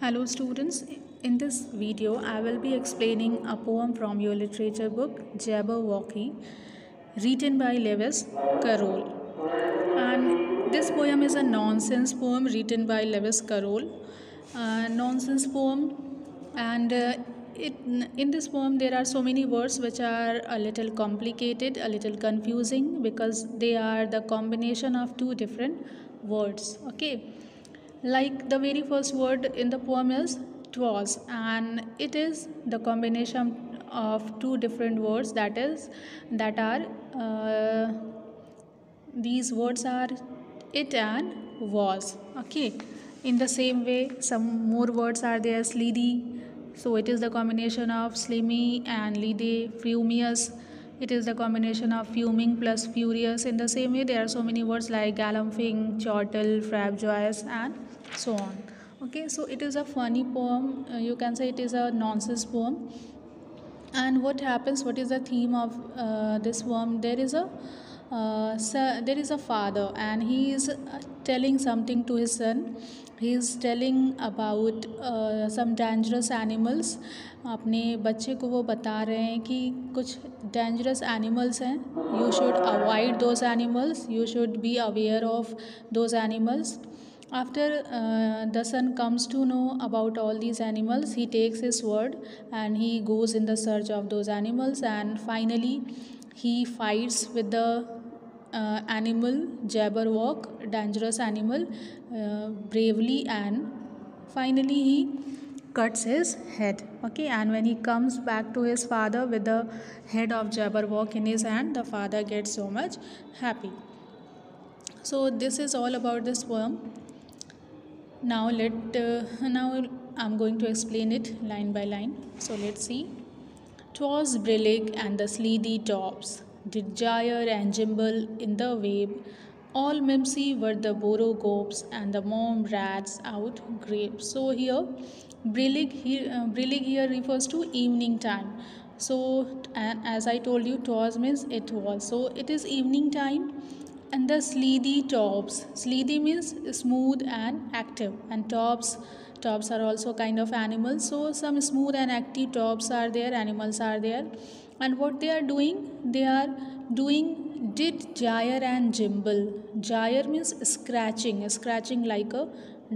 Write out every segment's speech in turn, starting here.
Hello students, in this video I will be explaining a poem from your literature book Jabberwocky written by Lewis Carroll. And this poem is a nonsense poem written by Lewis Carroll. Uh, nonsense poem and uh, it, in this poem there are so many words which are a little complicated, a little confusing because they are the combination of two different words. Okay like the very first word in the poem is twas and it is the combination of two different words that is that are uh, these words are it and was okay? In the same way some more words are there slithy. So it is the combination of slimy and lide it is the combination of fuming plus furious. In the same way there are so many words like galumphing chortle frabjous and so on. Okay so it is a funny poem. Uh, you can say it is a nonsense poem. And what happens what is the theme of uh, this poem? There is a uh, there is a father and he is uh, telling something to his son he is telling about uh, some dangerous animals अपने बच्चे को वो बता रहे हैं कि कुछ dangerous animals हैं you should avoid those animals you should be aware of those animals after uh, the son comes to know about all these animals he takes his sword and he goes in the search of those animals and finally he fights with the uh, animal jabberwock dangerous animal uh, bravely and finally he cuts his head okay? And when he comes back to his father with the head of jabberwock in his hand the father gets so much happy. So this is all about this poem. Now let uh, now i'm going to explain it line by line. So let's see. Twas brillig and the slithy tops did and gimble in the web all mimsy were the borogoves and the mom rats out grapes so here brillig here uh, brillig here refers to evening time. So and as i told you twas means it was. So it is evening time and the slithy tops. Slithy means smooth and active. And tops tops are also kind of animals. So some smooth and active tops are there animals are there and what they are doing? They are doing did gyre and gimble gyre means scratching scratching like a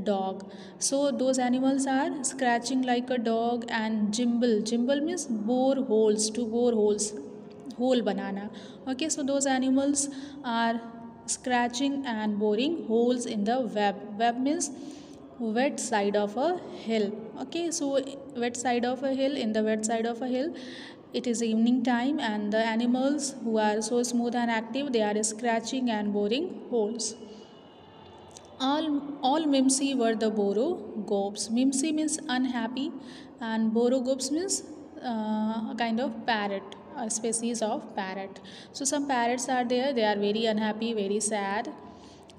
dog. So those animals are scratching like a dog and gimble gimble means bore holes to bore holes hole banana. Okay so those animals are scratching and boring holes in the web. Web means wet side of a hill. Okay so wet side of a hill in the wet side of a hill it is evening time and the animals who are so smooth and active they are scratching and boring holes. All all mimsy were the boro gopes. Mimsy means unhappy and borogoves means uh, a kind of parrot a species of parrot. So some parrots are there they are very unhappy very sad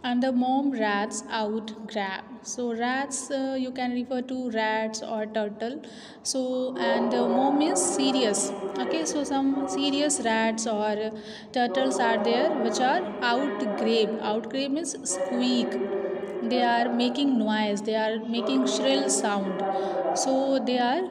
and the mom rats out grab. So rats uh, you can refer to rats or turtle. So and uh, mom is serious. Okay so some serious rats or turtles are there which are out grab out grab means squeak. They are making noise. They are making shrill sound. So they are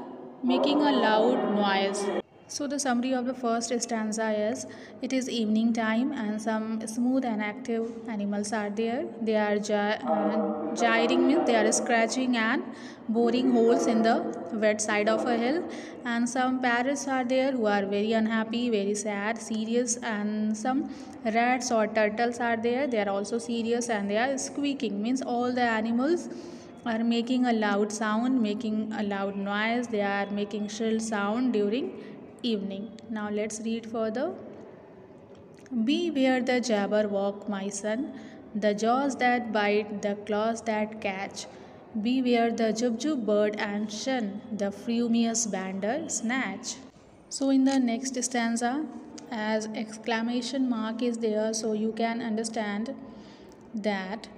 making a loud noise so the summary of the first stanza is it is evening time and some smooth and active animals are there. They are uh, gyring means they are scratching and boring holes in the wet side of a hill and some parrots are there who are very unhappy, very sad, serious and some rats or turtles are there. They are also serious and they are squeaking means all the animals are making a loud sound, making a loud noise. They are making shrill sound during evening. Now let's read further. Beware the jabberwock, my son, the jaws that bite, the claws that catch. Beware the jubjub bird and shun the frumious bandersnatch. So in the next stanza, as exclamation mark is there, so you can understand that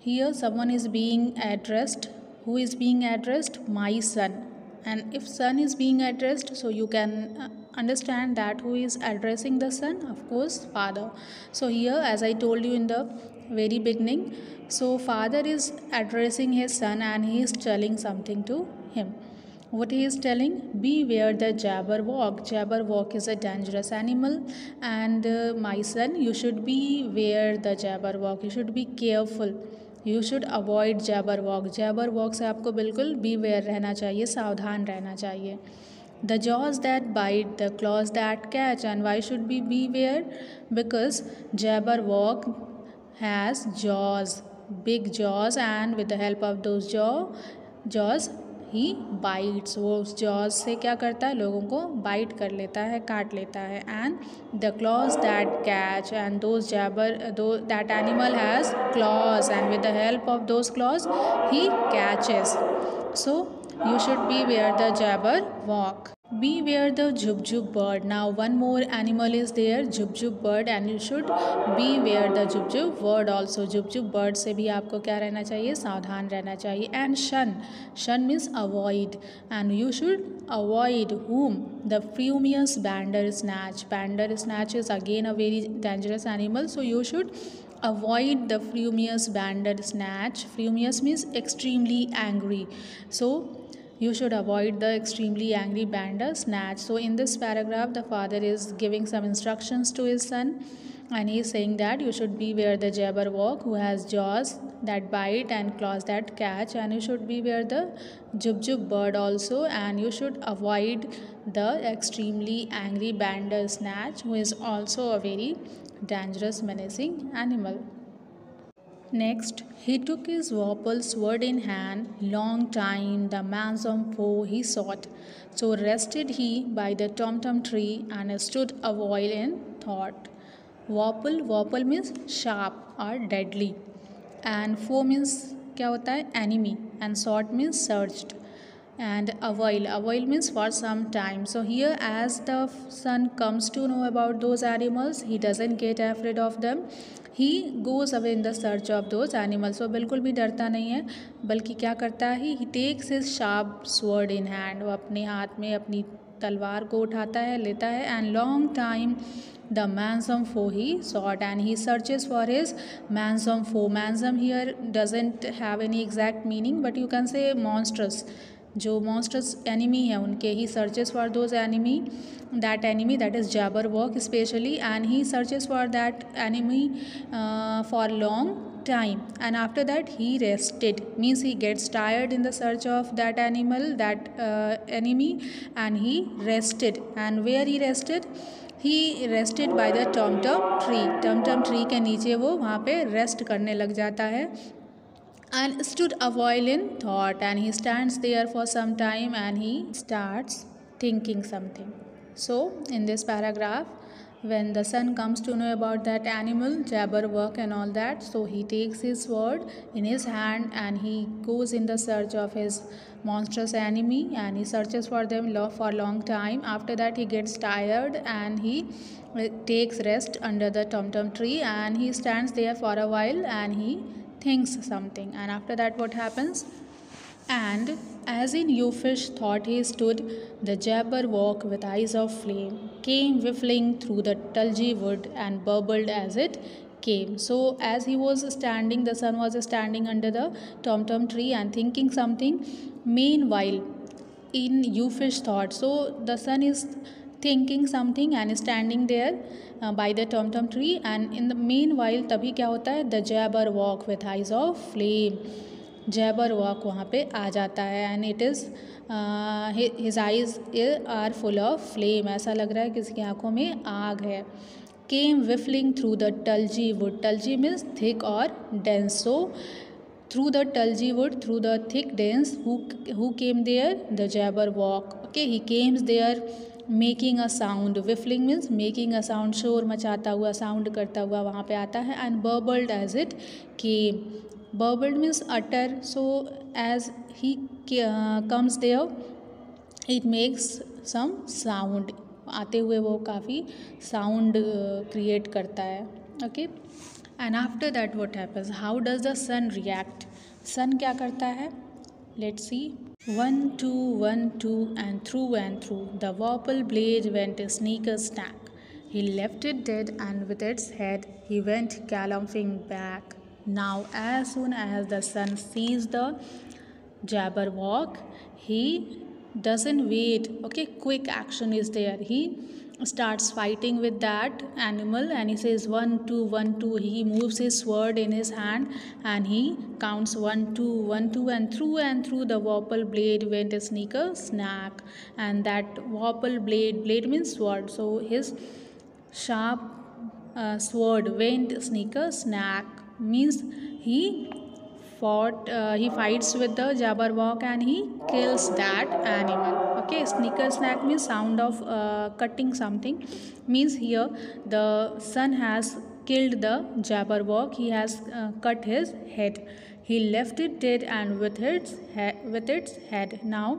here someone is being addressed. Who is being addressed? My son and if son is being addressed so you can uh, understand that who is addressing the son of course father. So here as i told you in the very beginning so father is addressing his son and he is telling something to him. What he is telling? Beware the jabberwock jabberwock is a dangerous animal and uh, my son you should be beware the jabberwock you should be careful you should avoid jabberwock jabberwock से आपको बिल्कुल B where रहना चाहिए, सावधान रहना चाहिए। The jaws that bite the claws that catch and why should be beware because jabberwock has jaws big jaws and with the help of those jaw jaws he bites वो उस jaws से क्या करता है? लोगों को बाइट कर लेता है, काट लेता है। And the claws that catch and those jabber though that animal has claws and with the help of those claws he catches so you should beware the jabber walk. Beware the jubjub bird. Now one more animal is there, jubjub bird and you should beware the jubjub bird also. Jubjub bird से भी आपको क्या रहना चाहिए सावधान And shun. Shun means avoid. And you should avoid whom? The frumious bander snatch. Bandersnatch is again a very dangerous animal. So you should avoid the frumious bander snatch. Frumious means extremely angry. So you should avoid the extremely angry bandersnatch so in this paragraph the father is giving some instructions to his son and he is saying that you should beware the jabberwock who has jaws that bite and claws that catch and you should beware the jubjub bird also and you should avoid the extremely angry bandersnatch who is also a very dangerous menacing animal Next, he took his vorpal sword in hand. Long time the man's foe he sought. So rested he by the tomtom tree and stood a while in thought. Vorpal, vorpal means sharp or deadly. And foe means क्या होता है enemy. And sword means searched. And a while, a while means for some time. So here as the son comes to know about those animals, he doesn't get afraid of them. He goes away in the search of those animals वो बिल्कुल भी डरता नहीं है, बल्कि क्या करता है? He takes his sharp sword in hand वो अपने हाथ में अपनी तलवार को उठाता है, लेता है and long time the manxome foe he sought and he searches for his manxome foe manxome here doesn't have any exact meaning but you can say monstrous जो मॉन्स्टर्स एनिमी है उनके he searches for those enemy that enemy that is Jabberwock specially and he searches for that enemy for long time. And after that he rested. Means he gets tired in the search of that animal that uh, enemy and he rested. And where he rested? He rested by the Tumtum tree Tumtum tree के नीचे वो वहाँ पे rest करने लग जाता है। And stood a while in thought and he stands there for some time and he starts thinking something. So in this paragraph when the son comes to know about that animal jabberwock and all that so he takes his sword in his hand and he goes in the search of his monstrous enemy and he searches for them for a long time. After that he gets tired and he uh, takes rest under the tom tree and he stands there for a while and he thinks something and after that what happens and as in uffish thought he stood, the jabberwock with eyes of flame came whiffling through the tulgey wood and burbled as it came. So as he was standing, the sun was standing under the tom-tom tree and thinking something. Meanwhile, in uffish thought, so the sun is thinking something and standing there by the Tumtum tree and in the meanwhile तभी क्या होता है? The Jabberwock with eyes of flame Jabberwock वहाँ पे आ जाता है and it is his eyes are full of flame ऐसा लग रहा है कि इसकी आँखों में आग है. Came whiffling through the tulgey wood tulgey means thick और dense through the tulgey wood through the thick dense who came there the Jabberwock okay he comes there making a sound whiffling means making a sound शोर मचाता हुआ sound करता हुआ वहाँ पे आता है and burbled as it came burbled means utter so as he comes there it makes some sound आते हुए वो काफ़ी साउंड क्रिएट करता है okay and after that what happens how does the son react son क्या करता है? Let see One, two, one, two, and through and through, the vorpal blade went a snicker-snack. he left it dead and with its head he went galloping back. Now, as soon as the son sees the Jabberwock, he doesn't wait. Okay, quick action is there. He starts fighting with that animal and he says one two one two. He moves his sword in his hand and he counts one two one two and through and through the vorpal blade went a snicker-snack. And that vorpal blade blade means sword. So his sharp uh, sword went snicker-snack. Means he fought uh, he fights with the jabberwock and he kills that animal okay snicker-snack means sound of uh, cutting something means here the son has killed the jabberwock he has uh, cut his head he left it dead and with its with its head now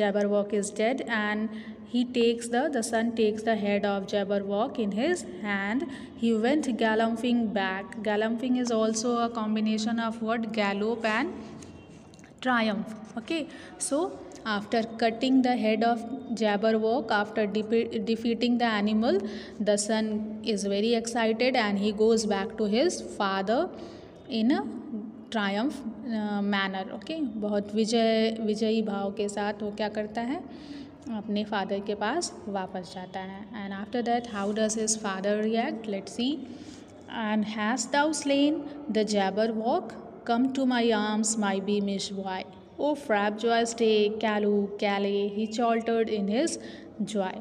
jabberwock is dead and he takes the the son takes the head of Jabberwock in his hand. He went galumphing back. galumphing is also a combination of what gallop and triumph. Okay, so after cutting the head of Jabberwock, after de- defeating the animal, the son is very excited and he goes back to his father in a manner okay बहुत विजय विजयी भाव के साथ वो क्या करता है अपने फादर के पास वापस जाता है and after that how does his father react let see and hast thou slain the Jabberwock come to my arms my beamish boy O frabjous day Callooh Callay he chortled in his joy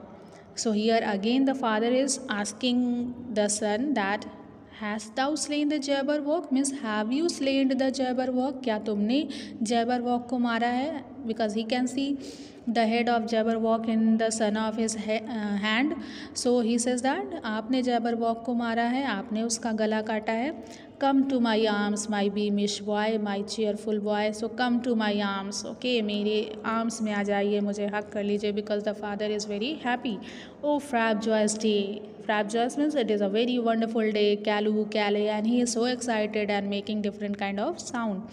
so here again the father is asking the son that hast thou slain the Jabberwock means have you slain the Jabberwock क्या तुमने Jabberwock को मारा है? Because he can see the head of Jabberwock in the son of his hand so he says that आपने Jabberwock को मारा है, आपने उसका गला काटा है come to my arms my beamish boy my cheerful boy. So come to my arms okay? मेरे arms में आ जाइए मुझे hug कर लीजिए because the father is very happy. Oh frabjous day frabjous means it is a very wonderful day callooh callay and he is so excited and making different kind of sound.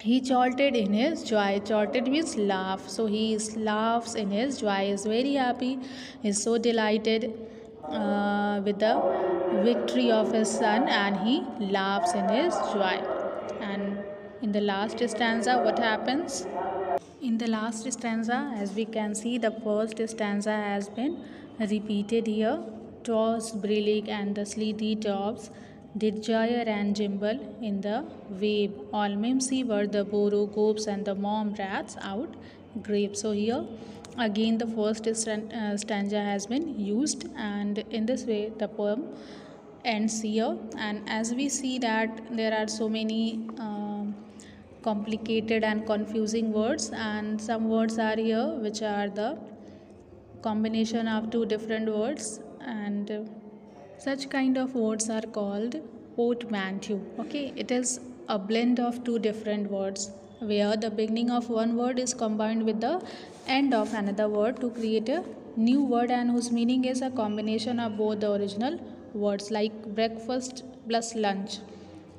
He chortled in his joy. Chortled means laugh. So he is laughs in his joy is very happy he is so delighted uh, with the victory of his son and he laughs in his joy and in the last stanza what happens in the last stanza as we can see the first stanza has been repeated here toss brillig and the slithy tops did Gyre and Gimble in the wave. All Mimsy were the Borogoves and the mom rats out grape. So here again the first uh, stanza has been used and in this way the poem ends here and as we see that there are so many uh, complicated and confusing words and some words are here which are the combination of two different words and uh, such kind of words are called portmanteau. Okay, it is a blend of two different words where the beginning of one word is combined with the end of another word to create a new word and whose meaning is a combination of both the original words like breakfast plus lunch.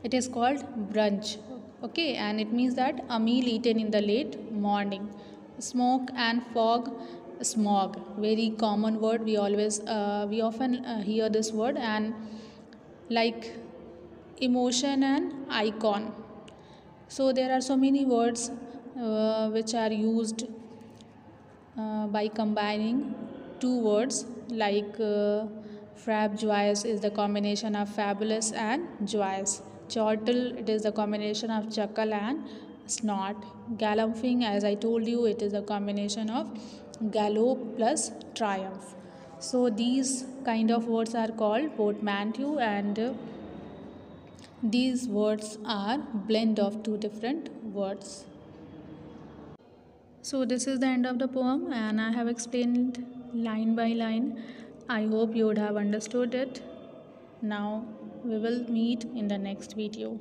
It is called brunch. Okay, and it means that a meal eaten in the late morning. Smoke and fog smog very common word we always uh, we often uh, hear this word and like emotion and icon so there are so many words uh, which are used uh, by combining two words like frab joyous is the combination of fabulous and joyous. Chortle it is the combination of chuckle and snort. Galumphing as i told you it is a combination of gallop plus triumph. So these kind of words are called portmanteau and uh, these words are blend of two different words. So this is the end of the poem and i have explained line by line i hope you would have understood it. Now we will meet in the next video